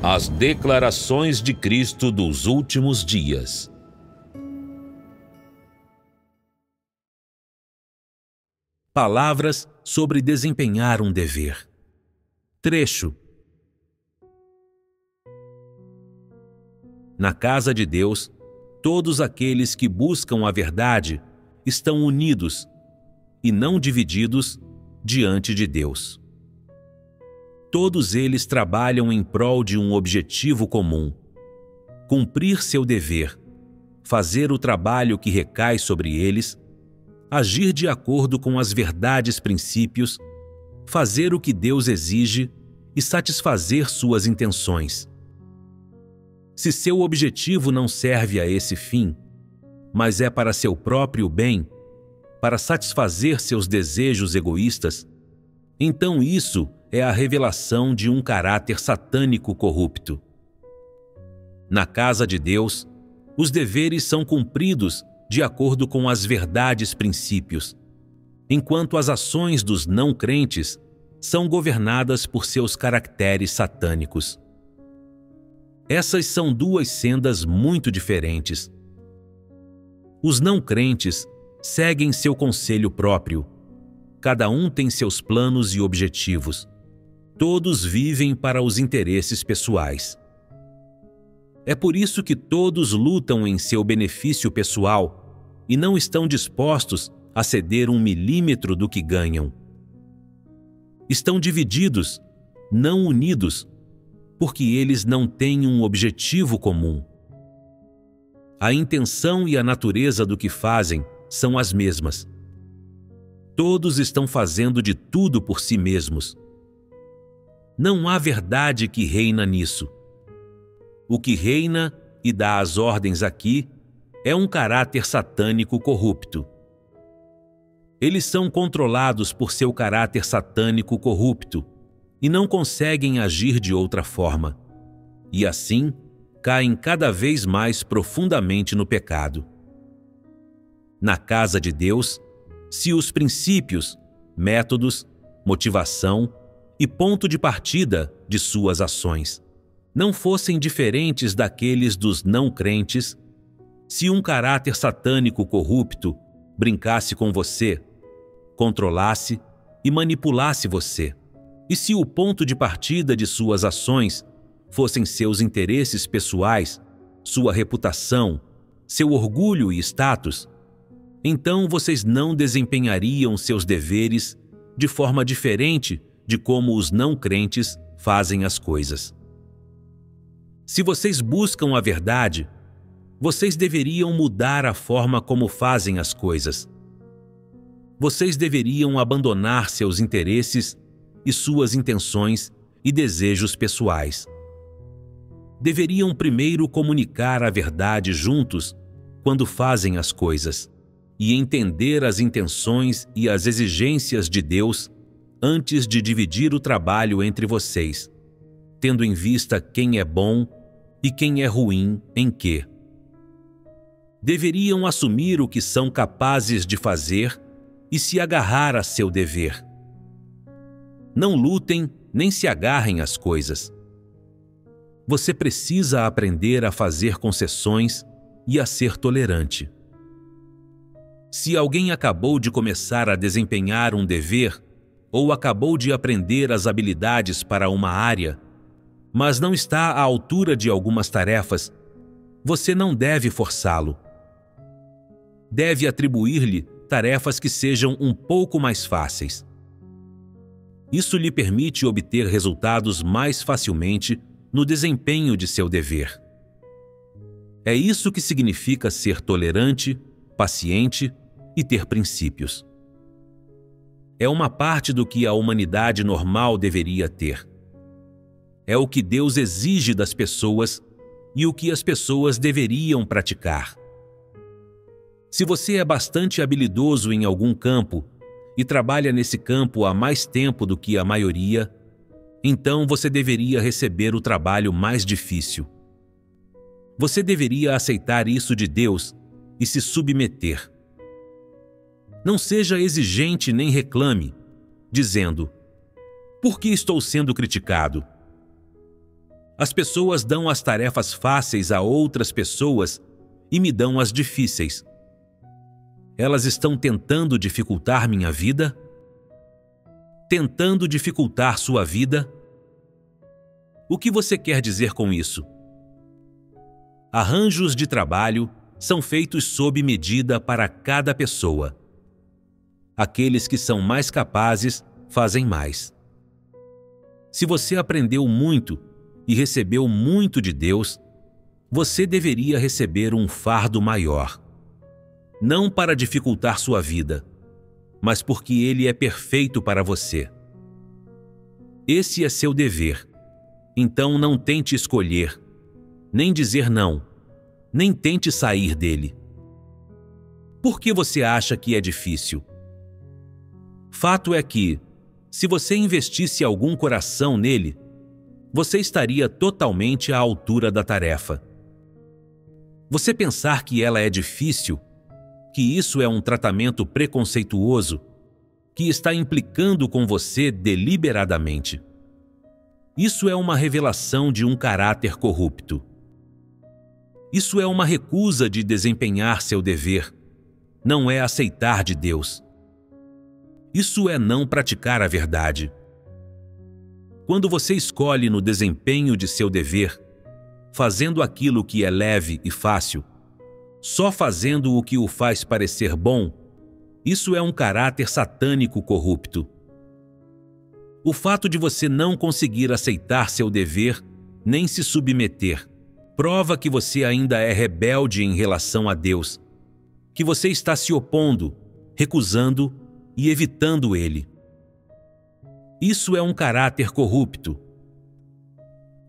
As declarações de Cristo dos últimos dias. Palavras sobre desempenhar um dever. Trecho. Na casa de Deus, todos aqueles que buscam a verdade estão unidos e não divididos diante de Deus. Todos eles trabalham em prol de um objetivo comum: cumprir seu dever, fazer o trabalho que recai sobre eles, agir de acordo com as verdades princípios, fazer o que Deus exige e satisfazer suas intenções. Se seu objetivo não serve a esse fim, mas é para seu próprio bem, para satisfazer seus desejos egoístas, então isso é a revelação de um caráter satânico corrupto. Na casa de Deus, os deveres são cumpridos de acordo com as verdades princípios, enquanto as ações dos não crentes são governadas por seus caracteres satânicos. Essas são duas sendas muito diferentes. Os não crentes seguem seu conselho próprio. Cada um tem seus planos e objetivos todos vivem para os interesses pessoais. É por isso que todos lutam em seu benefício pessoal e não estão dispostos a ceder um milímetro do que ganham. Estão divididos, não unidos, porque eles não têm um objetivo comum. A intenção e a natureza do que fazem são as mesmas. Todos estão fazendo de tudo por si mesmos não há verdade que reina nisso. O que reina e dá as ordens aqui é um caráter satânico corrupto. Eles são controlados por seu caráter satânico corrupto e não conseguem agir de outra forma. E assim, caem cada vez mais profundamente no pecado. Na casa de Deus, se os princípios, métodos, motivação e ponto de partida de suas ações. Não fossem diferentes daqueles dos não crentes, se um caráter satânico corrupto brincasse com você, controlasse e manipulasse você, e se o ponto de partida de suas ações fossem seus interesses pessoais, sua reputação, seu orgulho e status, então vocês não desempenhariam seus deveres de forma diferente de como os não crentes fazem as coisas. Se vocês buscam a verdade, vocês deveriam mudar a forma como fazem as coisas. Vocês deveriam abandonar seus interesses e suas intenções e desejos pessoais. Deveriam primeiro comunicar a verdade juntos quando fazem as coisas e entender as intenções e as exigências de Deus antes de dividir o trabalho entre vocês, tendo em vista quem é bom e quem é ruim em quê. Deveriam assumir o que são capazes de fazer e se agarrar a seu dever. Não lutem nem se agarrem às coisas. Você precisa aprender a fazer concessões e a ser tolerante. Se alguém acabou de começar a desempenhar um dever ou acabou de aprender as habilidades para uma área, mas não está à altura de algumas tarefas, você não deve forçá-lo. Deve atribuir-lhe tarefas que sejam um pouco mais fáceis. Isso lhe permite obter resultados mais facilmente no desempenho de seu dever. É isso que significa ser tolerante, paciente e ter princípios é uma parte do que a humanidade normal deveria ter. É o que Deus exige das pessoas e o que as pessoas deveriam praticar. Se você é bastante habilidoso em algum campo e trabalha nesse campo há mais tempo do que a maioria, então você deveria receber o trabalho mais difícil. Você deveria aceitar isso de Deus e se submeter. Não seja exigente nem reclame, dizendo: Por que estou sendo criticado? As pessoas dão as tarefas fáceis a outras pessoas e me dão as difíceis. Elas estão tentando dificultar minha vida? Tentando dificultar sua vida? O que você quer dizer com isso? Arranjos de trabalho são feitos sob medida para cada pessoa. Aqueles que são mais capazes fazem mais. Se você aprendeu muito e recebeu muito de Deus, você deveria receber um fardo maior. Não para dificultar sua vida, mas porque ele é perfeito para você. Esse é seu dever. Então não tente escolher, nem dizer não, nem tente sair dele. Por que você acha que é difícil? Fato é que, se você investisse algum coração nele, você estaria totalmente à altura da tarefa. Você pensar que ela é difícil, que isso é um tratamento preconceituoso, que está implicando com você deliberadamente. Isso é uma revelação de um caráter corrupto. Isso é uma recusa de desempenhar seu dever. Não é aceitar de Deus. Isso é não praticar a verdade. Quando você escolhe no desempenho de seu dever, fazendo aquilo que é leve e fácil, só fazendo o que o faz parecer bom, isso é um caráter satânico corrupto. O fato de você não conseguir aceitar seu dever nem se submeter prova que você ainda é rebelde em relação a Deus, que você está se opondo, recusando e evitando Ele. Isso é um caráter corrupto.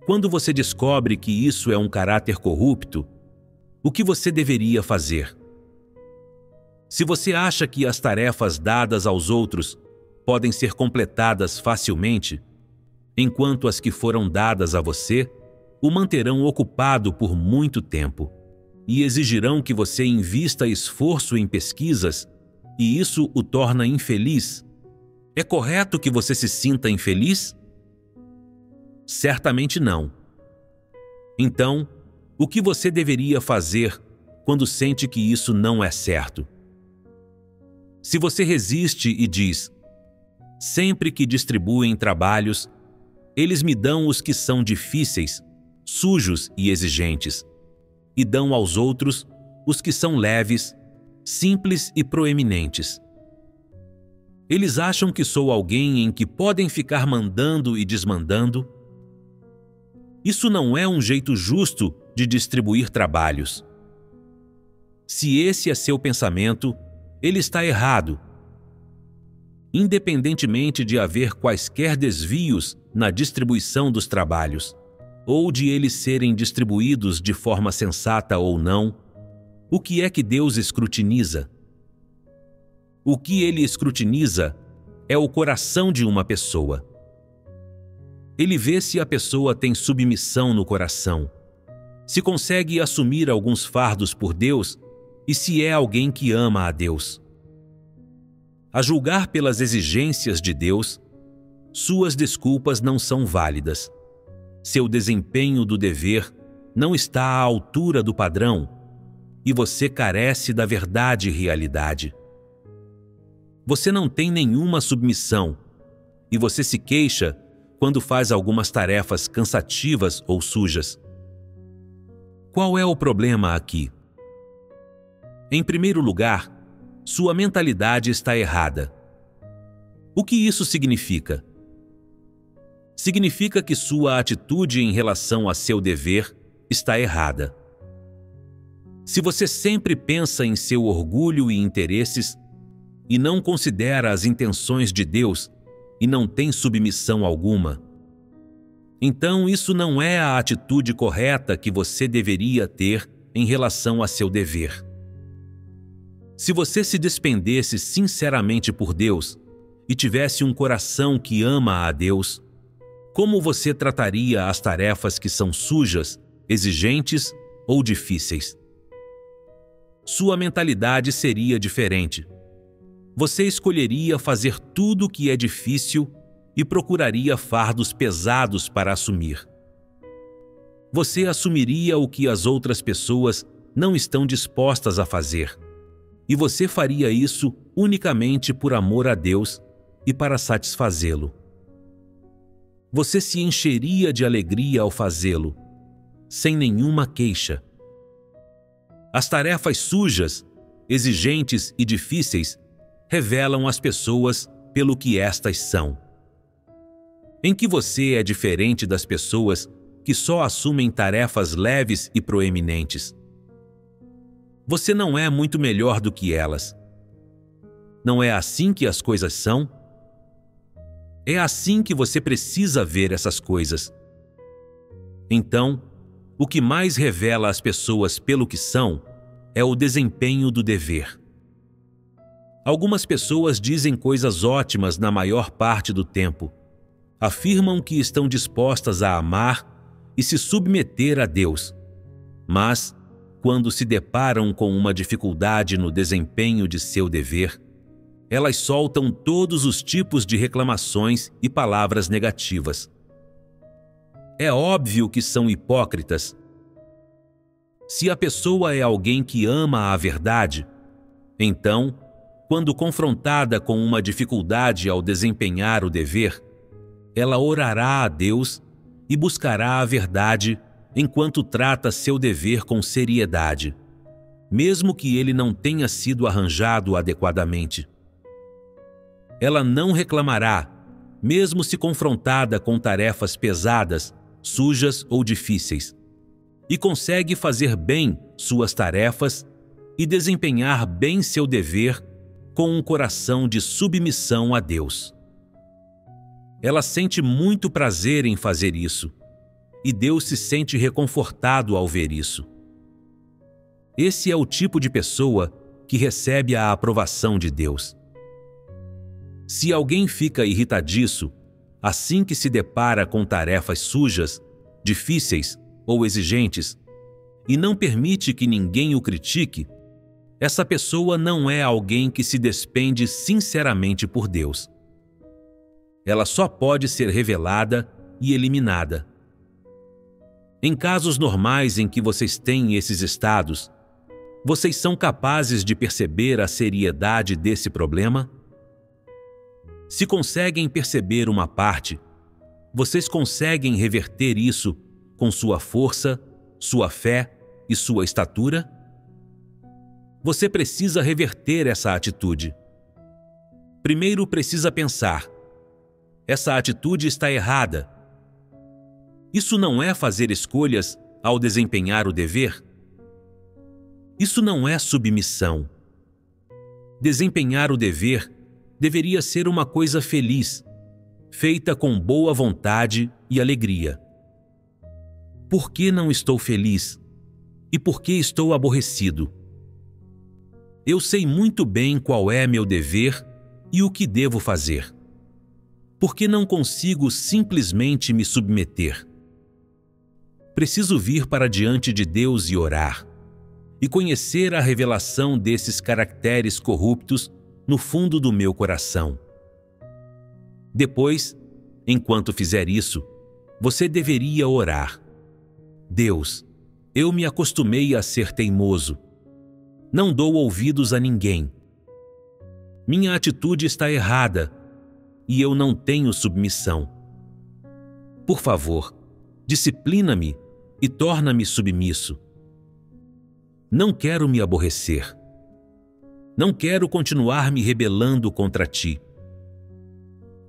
Quando você descobre que isso é um caráter corrupto, o que você deveria fazer? Se você acha que as tarefas dadas aos outros podem ser completadas facilmente, enquanto as que foram dadas a você o manterão ocupado por muito tempo e exigirão que você invista esforço em pesquisas e isso o torna infeliz. É correto que você se sinta infeliz? Certamente não. Então, o que você deveria fazer quando sente que isso não é certo? Se você resiste e diz: Sempre que distribuem trabalhos, eles me dão os que são difíceis, sujos e exigentes, e dão aos outros os que são leves, simples e proeminentes. Eles acham que sou alguém em que podem ficar mandando e desmandando? Isso não é um jeito justo de distribuir trabalhos. Se esse é seu pensamento, ele está errado independentemente de haver quaisquer desvios na distribuição dos trabalhos, ou de eles serem distribuídos de forma sensata ou não, o que é que Deus escrutiniza? O que ele escrutiniza é o coração de uma pessoa. Ele vê se a pessoa tem submissão no coração, se consegue assumir alguns fardos por Deus e se é alguém que ama a Deus. A julgar pelas exigências de Deus, suas desculpas não são válidas. Seu desempenho do dever não está à altura do padrão e você carece da verdade e realidade. Você não tem nenhuma submissão e você se queixa quando faz algumas tarefas cansativas ou sujas. Qual é o problema aqui? Em primeiro lugar, sua mentalidade está errada. O que isso significa? Significa que sua atitude em relação a seu dever está errada. Se você sempre pensa em seu orgulho e interesses e não considera as intenções de Deus e não tem submissão alguma, então isso não é a atitude correta que você deveria ter em relação a seu dever. Se você se despendesse sinceramente por Deus e tivesse um coração que ama a Deus, como você trataria as tarefas que são sujas, exigentes ou difíceis? Sua mentalidade seria diferente. Você escolheria fazer tudo o que é difícil e procuraria fardos pesados para assumir. você assumiria o que as outras pessoas não estão dispostas a fazer. E você faria isso unicamente por amor a Deus e para satisfazê-lo. Você se encheria de alegria ao fazê-lo, sem nenhuma queixa. As tarefas sujas, exigentes e difíceis revelam as pessoas pelo que estas são. Em que você é diferente das pessoas que só assumem tarefas leves e proeminentes. Você não é muito melhor do que elas. Não é assim que as coisas são? É assim que você precisa ver essas coisas. Então, o que mais revela as pessoas pelo que são é o desempenho do dever. Algumas pessoas dizem coisas ótimas na maior parte do tempo. Afirmam que estão dispostas a amar e se submeter a Deus. Mas, quando se deparam com uma dificuldade no desempenho de seu dever, elas soltam todos os tipos de reclamações e palavras negativas. É óbvio que são hipócritas. Se a pessoa é alguém que ama a verdade, então, quando confrontada com uma dificuldade ao desempenhar o dever, ela orará a Deus e buscará a verdade enquanto trata seu dever com seriedade, mesmo que ele não tenha sido arranjado adequadamente. Ela não reclamará, mesmo se confrontada com tarefas pesadas, sujas ou difíceis, e consegue fazer bem suas tarefas e desempenhar bem seu dever com um coração de submissão a Deus. Ela sente muito prazer em fazer isso, e Deus se sente reconfortado ao ver isso. Esse é o tipo de pessoa que recebe a aprovação de Deus. Se alguém fica irritadiço assim que se depara com tarefas sujas, difíceis ou exigentes, e não permite que ninguém o critique, essa pessoa não é alguém que se despende sinceramente por Deus ela só pode ser revelada e eliminada. Em casos normais em que vocês têm esses estados, vocês são capazes de perceber a seriedade desse problema? Se conseguem perceber uma parte, vocês conseguem reverter isso com sua força, sua fé e sua estatura? Você precisa reverter essa atitude. Primeiro precisa pensar: essa atitude está errada. Isso não é fazer escolhas ao desempenhar o dever? Isso não é submissão. Desempenhar o dever deveria ser uma coisa feliz, feita com boa vontade e alegria. Por que não estou feliz? E por que estou aborrecido? Eu sei muito bem qual é meu dever e o que devo fazer porque não consigo simplesmente me submeter. Preciso vir para diante de Deus e orar, e conhecer a revelação desses caracteres corruptos no fundo do meu coração. Depois, enquanto fizer isso, você deveria orar. Deus, eu me acostumei a ser teimoso. Não dou ouvidos a ninguém. Minha atitude está errada e eu não tenho submissão. Por favor, disciplina-me e torna-me submisso. Não quero me aborrecer. Não quero continuar me rebelando contra ti.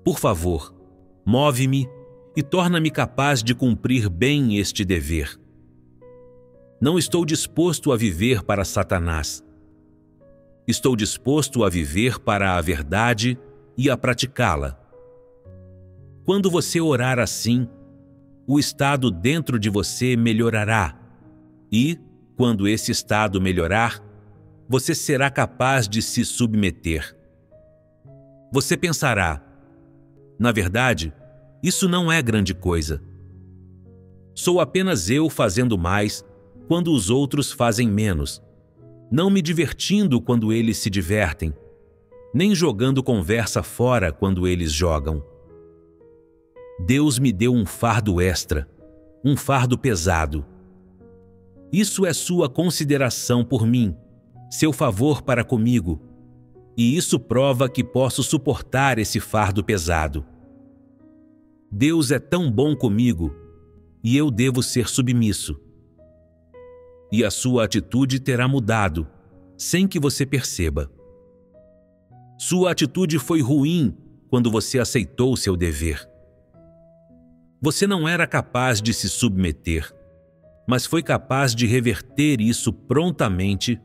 Por favor, move-me e torna-me capaz de cumprir bem este dever. Não estou disposto a viver para Satanás. Estou disposto a viver para a verdade e a praticá-la. Quando você orar assim, o estado dentro de você melhorará, e, quando esse estado melhorar, você será capaz de se submeter. Você pensará: na verdade, isso não é grande coisa. Sou apenas eu fazendo mais quando os outros fazem menos, não me divertindo quando eles se divertem nem jogando conversa fora quando eles jogam. Deus me deu um fardo extra, um fardo pesado. Isso é sua consideração por mim, seu favor para comigo, e isso prova que posso suportar esse fardo pesado. Deus é tão bom comigo e eu devo ser submisso. E a sua atitude terá mudado, sem que você perceba. Sua atitude foi ruim quando você aceitou seu dever. Você não era capaz de se submeter, mas foi capaz de reverter isso prontamente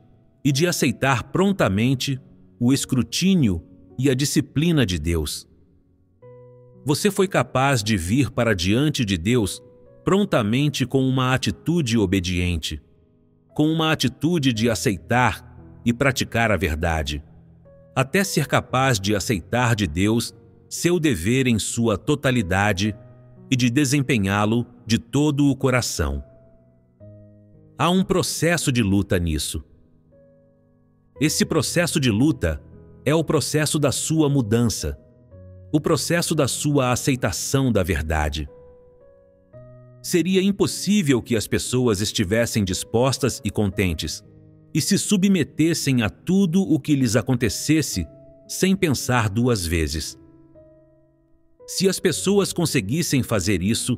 e de aceitar prontamente o escrutínio e a disciplina de Deus. Você foi capaz de vir para diante de Deus prontamente com uma atitude obediente, com uma atitude de aceitar e praticar a verdade, até ser capaz de aceitar de Deus seu dever em sua totalidade e de desempenhá-lo de todo o coração. Há um processo de luta nisso. Esse processo de luta é o processo da sua mudança, o processo da sua aceitação da verdade. Seria impossível que as pessoas estivessem dispostas e contentes e se submetessem a tudo o que lhes acontecesse sem pensar duas vezes. Se as pessoas conseguissem fazer isso,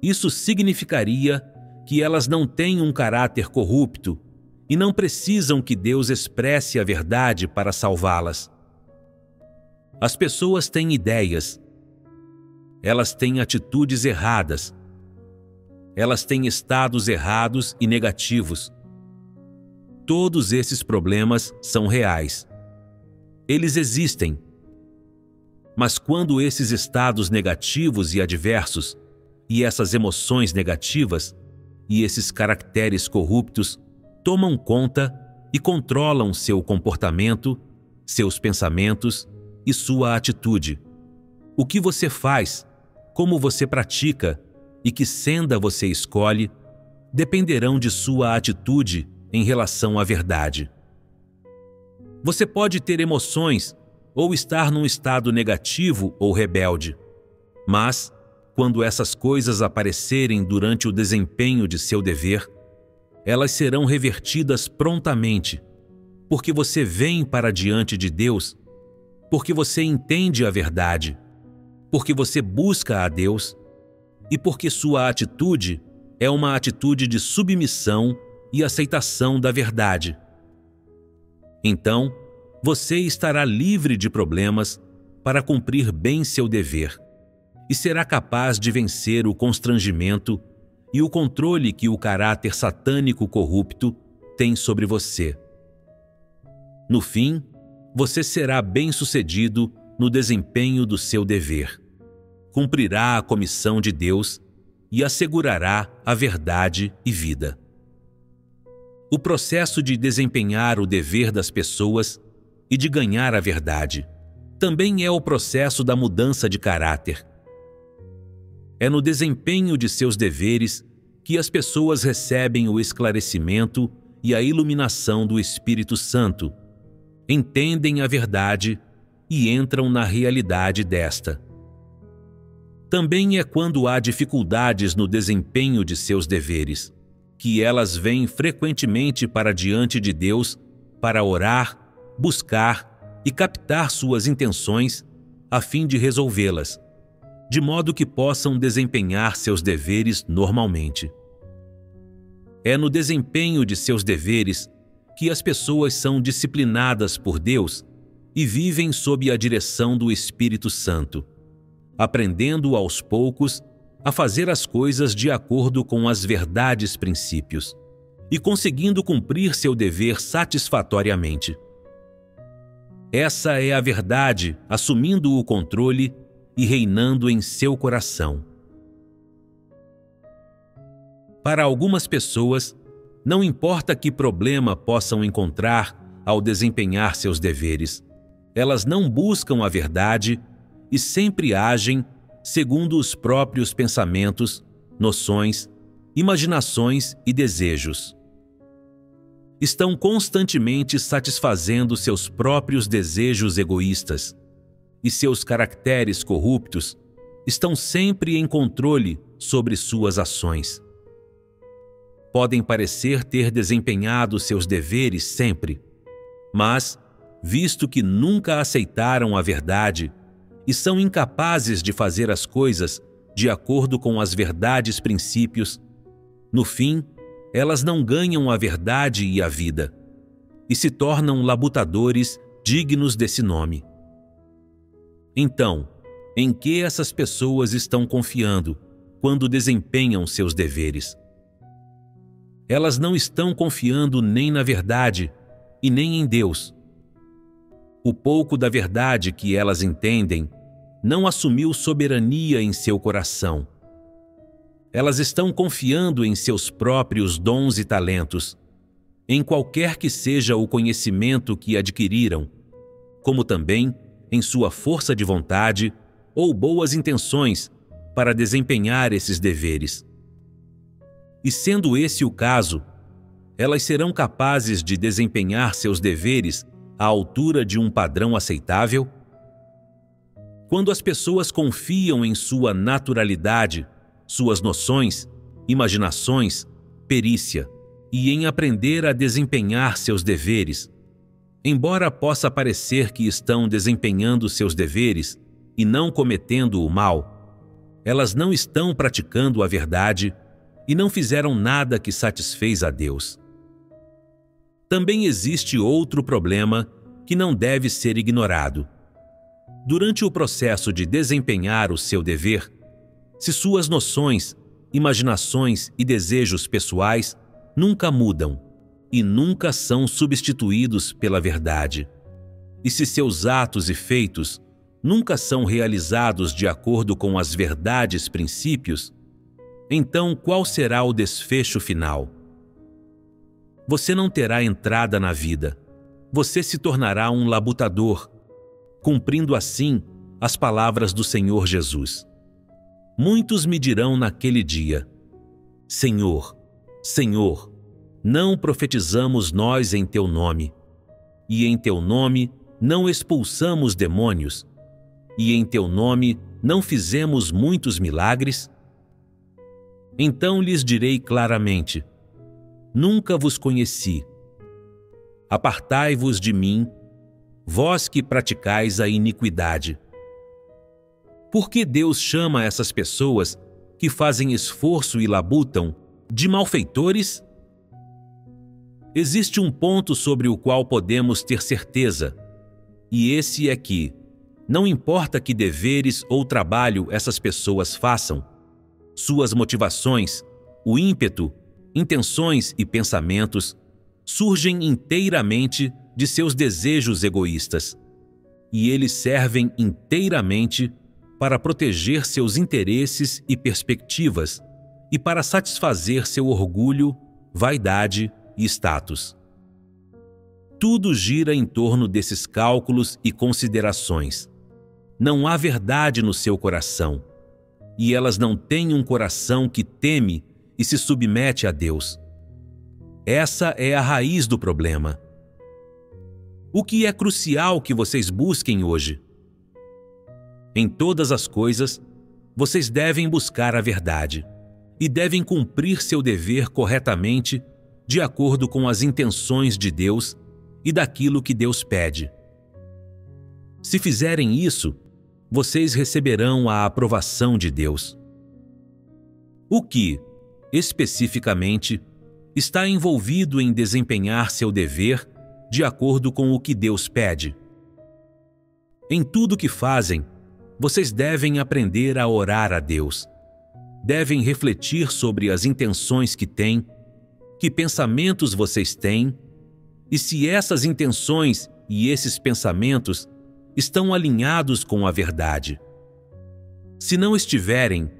isso significaria que elas não têm um caráter corrupto e não precisam que Deus expresse a verdade para salvá-las. As pessoas têm ideias, elas têm atitudes erradas, elas têm estados errados e negativos. Todos esses problemas são reais. Eles existem mas quando esses estados negativos e adversos, e essas emoções negativas, e esses caracteres corruptos tomam conta e controlam seu comportamento, seus pensamentos e sua atitude. O que você faz, como você pratica e que senda você escolhe, dependerão de sua atitude em relação à verdade. Você pode ter emoções ou estar num estado negativo ou rebelde. Mas, quando essas coisas aparecerem durante o desempenho de seu dever, elas serão revertidas prontamente, porque você vem para diante de Deus, porque você entende a verdade, porque você busca a Deus e porque sua atitude é uma atitude de submissão e aceitação da verdade. Então, você estará livre de problemas para cumprir bem seu dever e será capaz de vencer o constrangimento e o controle que o caráter satânico corrupto tem sobre você. No fim, você será bem-sucedido no desempenho do seu dever. Cumprirá a comissão de Deus e assegurará a verdade e vida. O processo de desempenhar o dever das pessoas e de ganhar a verdade. Também é o processo da mudança de caráter. É no desempenho de seus deveres que as pessoas recebem o esclarecimento e a iluminação do Espírito Santo, entendem a verdade e entram na realidade desta. Também é quando há dificuldades no desempenho de seus deveres, que elas vêm frequentemente para diante de Deus para orar buscar e captar suas intenções a fim de resolvê-las, de modo que possam desempenhar seus deveres normalmente. É no desempenho de seus deveres que as pessoas são disciplinadas por Deus e vivem sob a direção do Espírito Santo, aprendendo aos poucos a fazer as coisas de acordo com as verdades princípios e conseguindo cumprir seu dever satisfatoriamente. Essa é a verdade, assumindo o controle e reinando em seu coração. Para algumas pessoas, não importa que problema possam encontrar ao desempenhar seus deveres, elas não buscam a verdade e sempre agem segundo os próprios pensamentos, noções, imaginações e desejos estão constantemente satisfazendo seus próprios desejos egoístas, e seus caracteres corruptos estão sempre em controle sobre suas ações. Podem parecer ter desempenhado seus deveres sempre, mas, visto que nunca aceitaram a verdade e são incapazes de fazer as coisas de acordo com as verdades princípios, no fim, elas não ganham a verdade e a vida, e se tornam labutadores dignos desse nome. Então, em que essas pessoas estão confiando quando desempenham seus deveres? Elas não estão confiando nem na verdade e nem em Deus. O pouco da verdade que elas entendem não assumiu soberania em seu coração. Elas estão confiando em seus próprios dons e talentos, em qualquer que seja o conhecimento que adquiriram, como também em sua força de vontade ou boas intenções para desempenhar esses deveres. E sendo esse o caso, elas serão capazes de desempenhar seus deveres à altura de um padrão aceitável? Quando as pessoas confiam em sua naturalidade, suas noções, imaginações, perícia e em aprender a desempenhar seus deveres, embora possa parecer que estão desempenhando seus deveres e não cometendo o mal, elas não estão praticando a verdade e não fizeram nada que satisfez a Deus. Também existe outro problema que não deve ser ignorado. Durante o processo de desempenhar o seu dever, se suas noções, imaginações e desejos pessoais nunca mudam, e nunca são substituídos pela verdade. E se seus atos e feitos nunca são realizados de acordo com as verdades princípios, então qual será o desfecho final? Você não terá entrada na vida. Você se tornará um labutador, cumprindo assim as palavras do Senhor Jesus. Muitos me dirão naquele dia: Senhor, Senhor, não profetizamos nós em teu nome, e em teu nome não expulsamos demônios, e em teu nome não fizemos muitos milagres? Então lhes direi claramente: Nunca vos conheci. Apartai-vos de mim, vós que praticais a iniquidade. Por que Deus chama essas pessoas que fazem esforço e labutam de malfeitores? Existe um ponto sobre o qual podemos ter certeza, e esse é que, não importa que deveres ou trabalho essas pessoas façam, suas motivações, o ímpeto, intenções e pensamentos surgem inteiramente de seus desejos egoístas, e eles servem inteiramente para proteger seus interesses e perspectivas e para satisfazer seu orgulho, vaidade e status. Tudo gira em torno desses cálculos e considerações. Não há verdade no seu coração, e elas não têm um coração que teme e se submete a Deus. Essa é a raiz do problema. O que é crucial que vocês busquem hoje? Em todas as coisas, vocês devem buscar a verdade e devem cumprir seu dever corretamente de acordo com as intenções de Deus e daquilo que Deus pede. Se fizerem isso, vocês receberão a aprovação de Deus. O que, especificamente, está envolvido em desempenhar seu dever de acordo com o que Deus pede? Em tudo que fazem, vocês devem aprender a orar a Deus. Devem refletir sobre as intenções que têm que pensamentos vocês têm e se essas intenções e esses pensamentos estão alinhados com a verdade. Se não estiverem,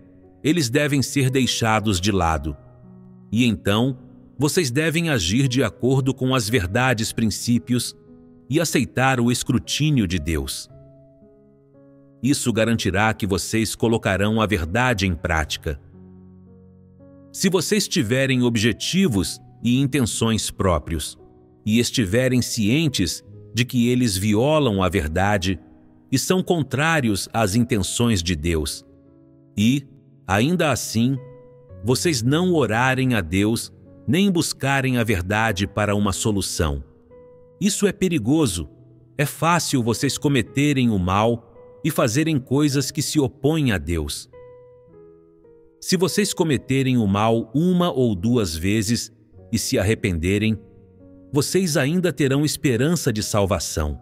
eles devem ser deixados de lado. E então, vocês devem agir de acordo com as verdades princípios e aceitar o escrutínio de Deus. Isso garantirá que vocês colocarão a verdade em prática se vocês tiverem objetivos e intenções próprios e estiverem cientes de que eles violam a verdade e são contrários às intenções de Deus, e, ainda assim, vocês não orarem a Deus nem buscarem a verdade para uma solução. Isso é perigoso. É fácil vocês cometerem o mal e fazerem coisas que se opõem a Deus. Se vocês cometerem o mal uma ou duas vezes e se arrependerem, vocês ainda terão esperança de salvação.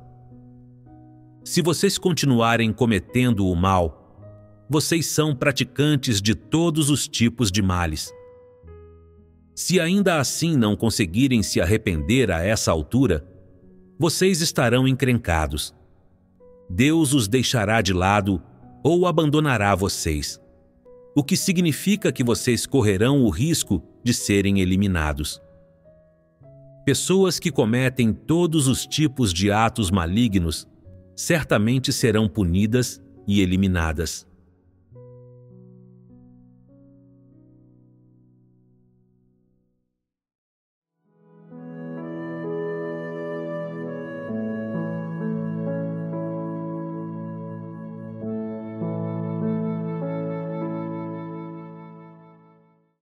Se vocês continuarem cometendo o mal, vocês são praticantes de todos os tipos de males. Se ainda assim não conseguirem se arrepender a essa altura, vocês estarão encrencados. Deus os deixará de lado ou abandonará vocês, o que significa que vocês correrão o risco de serem eliminados. Pessoas que cometem todos os tipos de atos malignos certamente serão punidas e eliminadas.